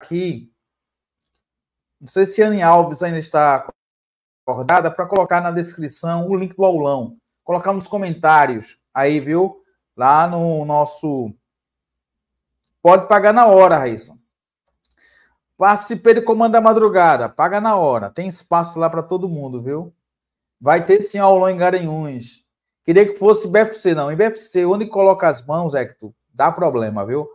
aqui. Não sei se Anne Alves ainda está acordada para colocar na descrição o link do aulão. Colocar nos comentários aí, viu? Lá no nosso. Pode pagar na hora, Raíssa. Participei do Comando da Madrugada. Paga na hora. Tem espaço lá para todo mundo, viu? Vai ter sim aulão em Garanhuns. Queria que fosse BFC, não. Em BFC, onde coloca as mãos, Hector, dá problema, viu?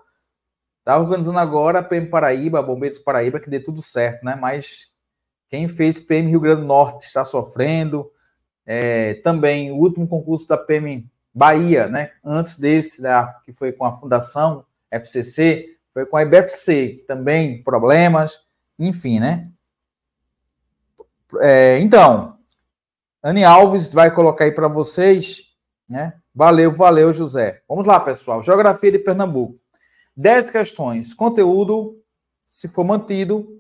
Tá organizando agora a PM Paraíba, Bombeiros Paraíba, que dê tudo certo, né? Mas quem fez PM Rio Grande do Norte está sofrendo. É, também o último concurso da PM Bahia, né? Antes desse, né, que foi com a Fundação FCC, foi com a IBFC, também problemas, enfim, né? É, então, Anne Alves vai colocar aí para vocês, né? Valeu, valeu, José. Vamos lá, pessoal. Geografia de Pernambuco. Dez questões. Conteúdo, se for mantido,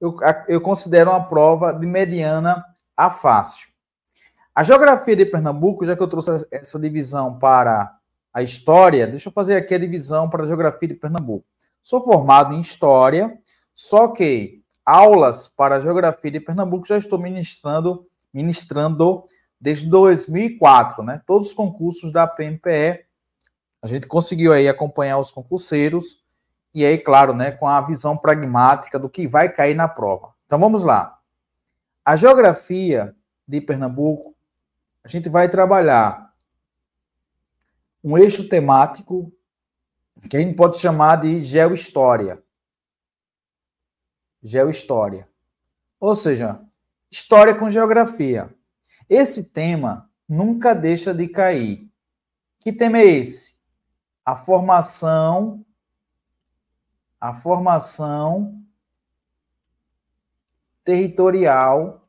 eu, eu considero uma prova de mediana a fácil. A geografia de Pernambuco, já que eu trouxe essa divisão para a história, deixa eu fazer aqui a divisão para a geografia de Pernambuco. Sou formado em história, só que aulas para a geografia de Pernambuco já estou ministrando, ministrando desde 2004, né? Todos os concursos da PMPE, a gente conseguiu aí acompanhar os concurseiros e aí, claro, né, com a visão pragmática do que vai cair na prova. Então vamos lá. A geografia de Pernambuco, a gente vai trabalhar um eixo temático que a gente pode chamar de geohistória. Geohistória. Ou seja, história com geografia. Esse tema nunca deixa de cair. Que tema é esse? A formação a formação territorial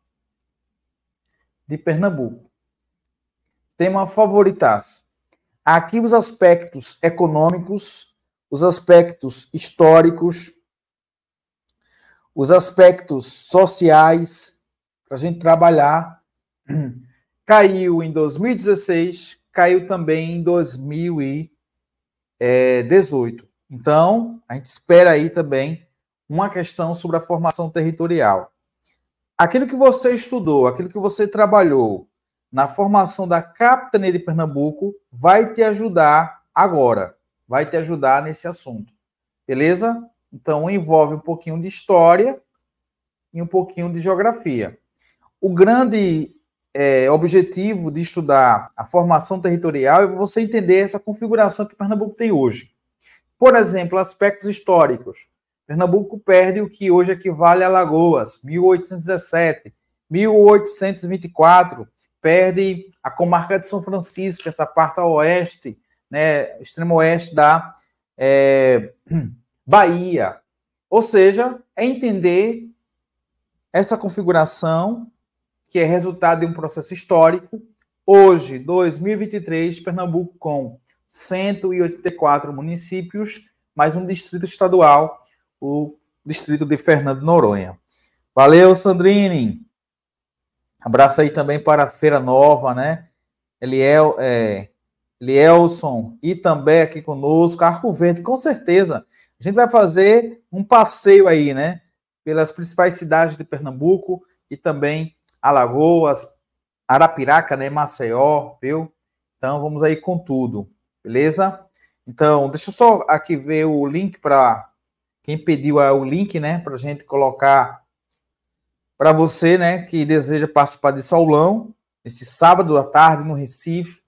de Pernambuco. Tema favoritaço. Aqui os aspectos econômicos, os aspectos históricos, os aspectos sociais, para a gente trabalhar. Caiu em 2016, caiu também em 2018. Então, a gente espera aí também uma questão sobre a formação territorial. Aquilo que você estudou, aquilo que você trabalhou na formação da capitania de Pernambuco vai te ajudar agora, vai te ajudar nesse assunto. Beleza? Então envolve um pouquinho de história e um pouquinho de geografia. O grande é, objetivo de estudar a formação territorial é você entender essa configuração que Pernambuco tem hoje. Por exemplo, aspectos históricos. Pernambuco perde o que hoje equivale a Lagoas, 1817, 1824, perde a comarca de São Francisco, essa parte a oeste, né, extremo oeste da é, Bahia. Ou seja, é entender essa configuração que é resultado de um processo histórico. Hoje, 2023, Pernambuco com 184 municípios, mais um distrito estadual, o distrito de Fernando Noronha. Valeu, Sandrine. Abraço aí também para a Feira Nova, né? Eliel, é, e também aqui conosco, Arco Verde, com certeza. A gente vai fazer um passeio aí, né? Pelas principais cidades de Pernambuco e também Alagoas, Arapiraca, né? Maceió, viu? Então vamos aí com tudo, beleza? Então, deixa eu só aqui ver o link para quem pediu o link, né? Para gente colocar para você, né, que deseja participar desse aulão, esse sábado à tarde no Recife,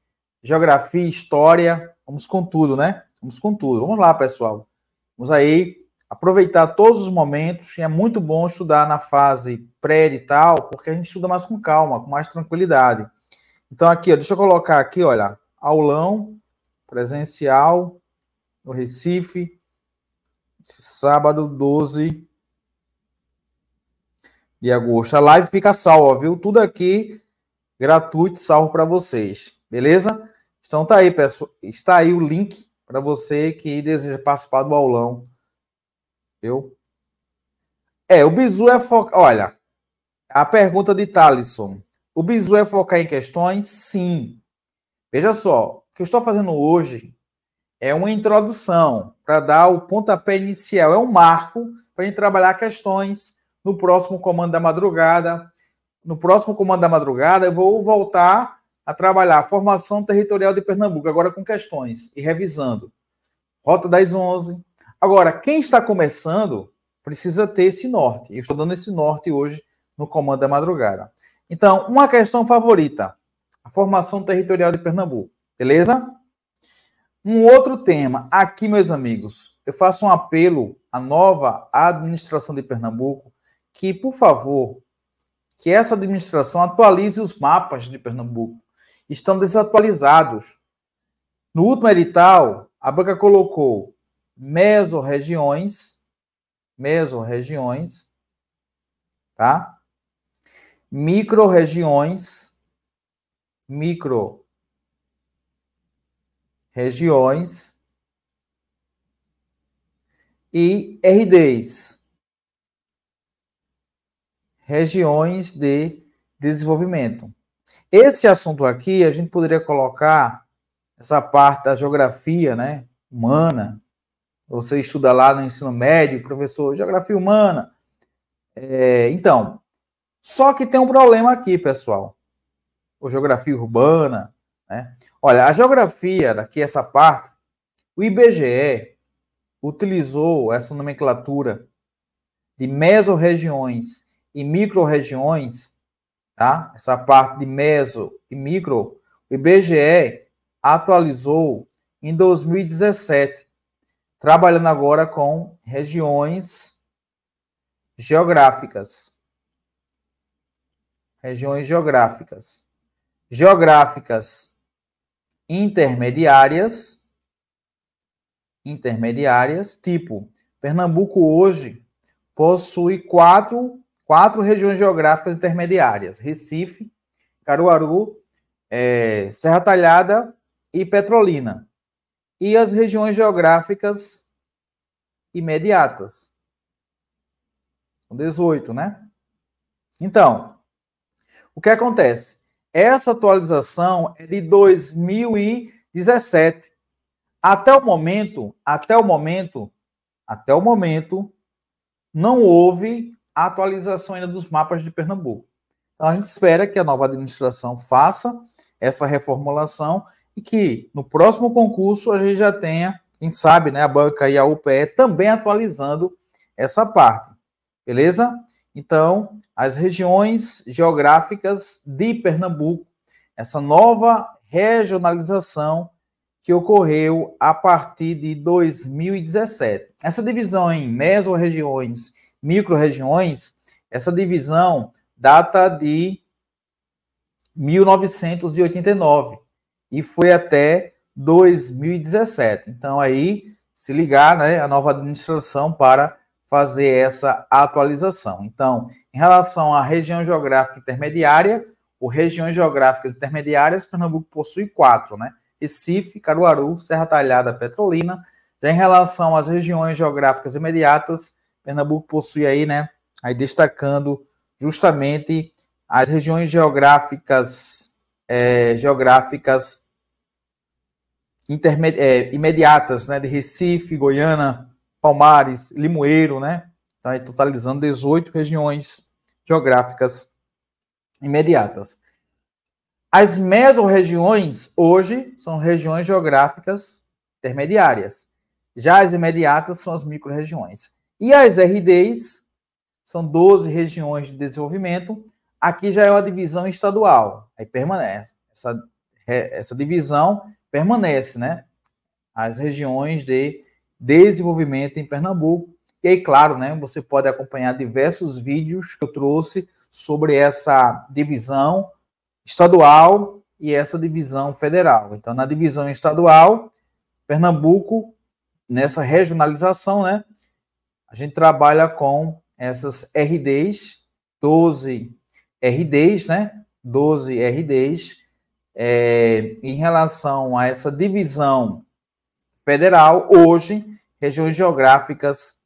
geografia, história, vamos com tudo, né? Vamos com tudo. Vamos lá, pessoal. Vamos aí aproveitar todos os momentos, e é muito bom estudar na fase pré-edital, porque a gente estuda mais com calma, com mais tranquilidade. Então, aqui, ó, deixa eu colocar aqui, olha, aulão presencial no Recife, sábado 12 de agosto. A live fica salva, viu? Tudo aqui gratuito, salvo para vocês. Beleza? Então tá aí, pessoal. Está aí o link para você que deseja participar do aulão. Viu? É, o bizu é focar. Olha, a pergunta de Talisson. O bizu é focar em questões? Sim. Veja só, o que eu estou fazendo hoje é uma introdução para dar o pontapé inicial, é um marco para a gente trabalhar questões no próximo comando da madrugada. No próximo comando da madrugada, eu vou voltar a trabalhar a formação territorial de Pernambuco, agora com questões e revisando. Rota das 11. Agora, quem está começando precisa ter esse norte. Eu estou dando esse norte hoje no comando da madrugada. Então, uma questão favorita: a formação territorial de Pernambuco. Beleza? Um outro tema, aqui, meus amigos, eu faço um apelo à nova administração de Pernambuco que, por favor, que essa administração atualize os mapas de Pernambuco. Estão desatualizados. No último edital, a banca colocou mesorregiões, mesorregiões, tá? Micro-regiões, micro regiões e RDs, regiões de desenvolvimento. Esse assunto aqui, a gente poderia colocar essa parte da geografia, né, humana. Você estuda lá no ensino médio, professor, geografia humana. É, então, só que tem um problema aqui, pessoal. Ou geografia urbana, né? Olha, a geografia daqui, essa parte, o IBGE utilizou essa nomenclatura de mesorregiões e microrregiões, tá? Essa parte de meso e micro, o IBGE atualizou em 2017, trabalhando agora com regiões geográficas. Regiões geográficas. Geográficas intermediárias, intermediárias, tipo, Pernambuco hoje possui quatro quatro regiões geográficas intermediárias: Recife, Caruaru, é, Serra Talhada e Petrolina. E as regiões geográficas imediatas. São 18, né? Então, o que acontece? Essa atualização é de 2017. Até o momento, até o momento, até o momento, não houve atualização ainda dos mapas de Pernambuco. Então a gente espera que a nova administração faça essa reformulação e que no próximo concurso a gente já tenha, quem sabe, né, a banca e a UPE também atualizando essa parte. Beleza? Então, as regiões geográficas de Pernambuco, essa nova regionalização que ocorreu a partir de 2017. Essa divisão em mesorregiões micro-regiões, essa divisão data de 1989 e foi até 2017. Então aí se ligar, né, a nova administração para fazer essa atualização. Então, em relação à região geográfica intermediária, ou regiões geográficas intermediárias, Pernambuco possui quatro, né? Recife, Caruaru, Serra Talhada, Petrolina. Já em relação às regiões geográficas imediatas, Pernambuco possui aí, né, aí destacando justamente as regiões geográficas é, geográficas é, imediatas, né, de Recife, Goiânia, Palmares, Limoeiro, né, aí, totalizando 18 regiões geográficas imediatas. As mesorregiões, hoje, são regiões geográficas intermediárias. Já as imediatas são as micro-regiões. E as RDs são 12 regiões de desenvolvimento. Aqui já é uma divisão estadual, aí permanece. Essa, essa divisão permanece, né? As regiões de desenvolvimento em Pernambuco. E aí, claro, né, você pode acompanhar diversos vídeos que eu trouxe sobre essa divisão estadual e essa divisão federal. Então, na divisão estadual, Pernambuco, nessa regionalização, né, a gente trabalha com essas RDs, 12 RDs, né? 12 RDs, é, em relação a essa divisão federal, hoje, regiões geográficas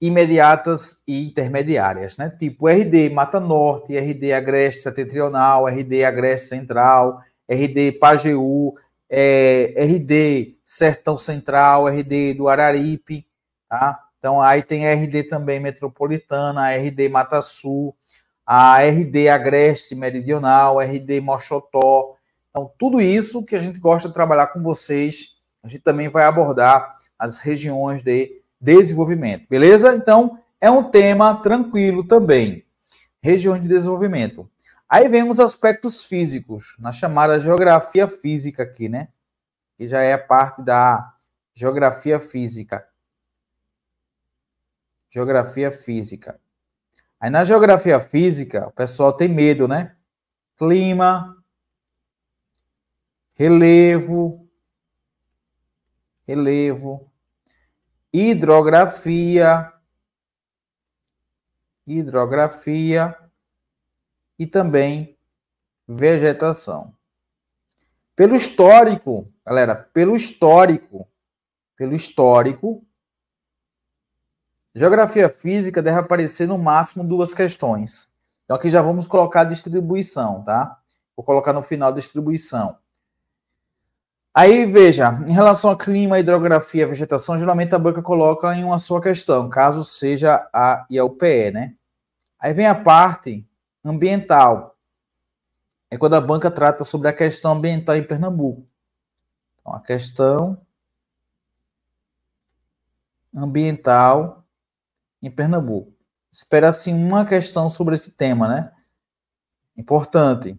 imediatas e intermediárias, né? Tipo RD Mata Norte, RD Agreste Setentrional, RD Agreste Central, RD Pajeú, é, RD Sertão Central, RD do Araripe, tá? Então aí tem RD também metropolitana, RD Mata Sul, a RD Agreste Meridional, RD Mochotó. Então tudo isso que a gente gosta de trabalhar com vocês, a gente também vai abordar as regiões de desenvolvimento, beleza? Então é um tema tranquilo também. Regiões de desenvolvimento. Aí vem os aspectos físicos, na chamada geografia física aqui, né? Que já é parte da geografia física. Geografia física. Aí na geografia física, o pessoal tem medo, né? Clima, relevo, relevo, hidrografia, hidrografia e também vegetação. Pelo histórico, galera, pelo histórico, pelo histórico, geografia física deve aparecer no máximo duas questões. Então aqui já vamos colocar a distribuição, tá? Vou colocar no final a distribuição. Aí, veja, em relação a clima, hidrografia, vegetação, geralmente a banca coloca em uma só questão, caso seja a e a UPE, né? Aí vem a parte ambiental. É quando a banca trata sobre a questão ambiental em Pernambuco. Então, a questão ambiental em Pernambuco. Espera-se uma questão sobre esse tema, né? Importante.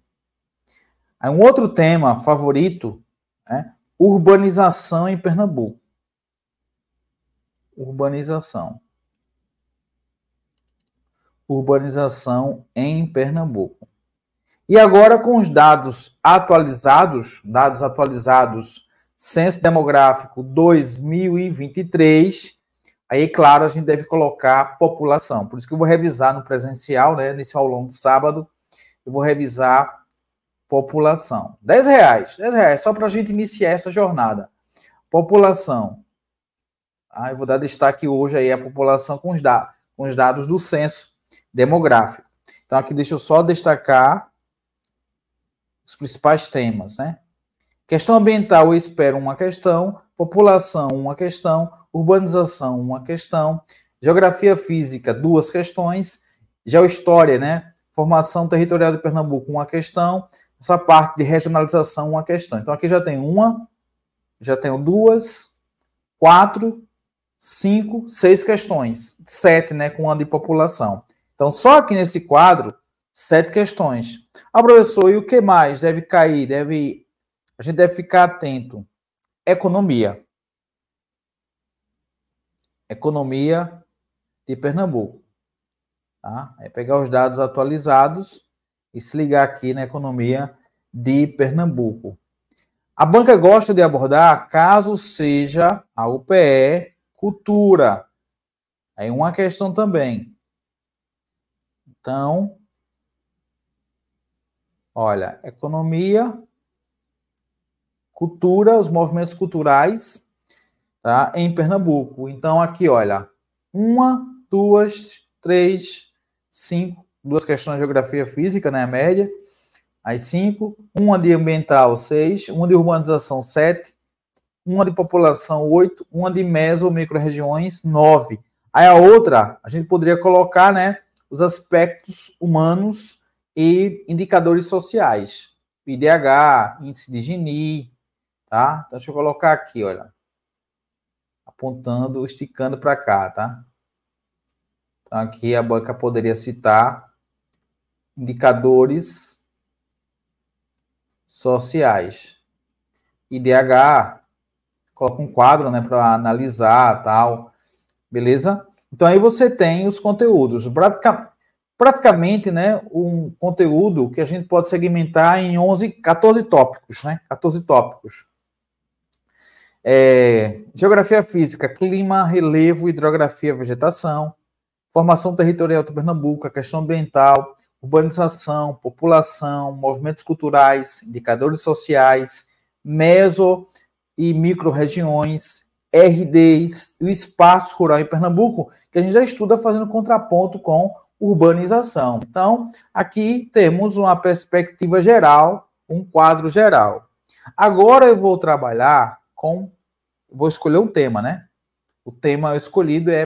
Aí, um outro tema favorito é urbanização em Pernambuco. Urbanização urbanização em Pernambuco. E agora com os dados atualizados, dados atualizados Censo Demográfico 2023, aí claro, a gente deve colocar população. Por isso que eu vou revisar no presencial, né, nesse aulão de sábado, eu vou revisar população. 10 reais, 10 reais, só para a gente iniciar essa jornada. População. Ah, eu vou dar destaque hoje aí a população com os, da com os dados do censo demográfico. Então, aqui deixa eu só destacar os principais temas, né? Questão ambiental, eu espero uma questão, população, uma questão, urbanização, uma questão, geografia física, duas questões, geohistória, né? Formação territorial de Pernambuco, uma questão, essa parte de regionalização, uma questão. Então, aqui já tem uma, já tenho duas, quatro, cinco, seis questões, sete, né, com a de população. Então, só aqui nesse quadro, sete questões. Ah, professor, e o que mais deve cair? Deve, a gente deve ficar atento. Economia. Economia de Pernambuco. Tá? É pegar os dados atualizados e se ligar aqui na economia de Pernambuco. A banca gosta de abordar caso seja a UPE cultura. Aí uma questão também. Então, olha, economia, cultura, os movimentos culturais, tá? Em Pernambuco. Então, aqui, olha, uma, duas, três, cinco, duas questões de geografia física, né? A média. Aí cinco, uma de ambiental, seis, uma de urbanização, sete, uma de população, oito, uma de meso ou micro-regiões, nove. Aí a outra, a gente poderia colocar, né? os aspectos humanos e indicadores sociais. IDH, índice de Gini, tá? Então, deixa eu colocar aqui, olha. Apontando, esticando para cá, tá? Então, aqui a banca poderia citar indicadores sociais. IDH, coloca um quadro, né, para analisar, tal. Beleza? Então aí você tem os conteúdos. praticamente, né, um conteúdo que a gente pode segmentar em 11, 14 tópicos, né? 14 tópicos. É, geografia física, clima, relevo, hidrografia, vegetação, formação territorial do Pernambuco, questão ambiental, urbanização, população, movimentos culturais, indicadores sociais, meso e micro-regiões, RDs e o espaço rural em Pernambuco, que a gente já estuda fazendo contraponto com urbanização. Então, aqui temos uma perspectiva geral, um quadro geral. Agora eu vou trabalhar com. Vou escolher um tema, né? O tema escolhido é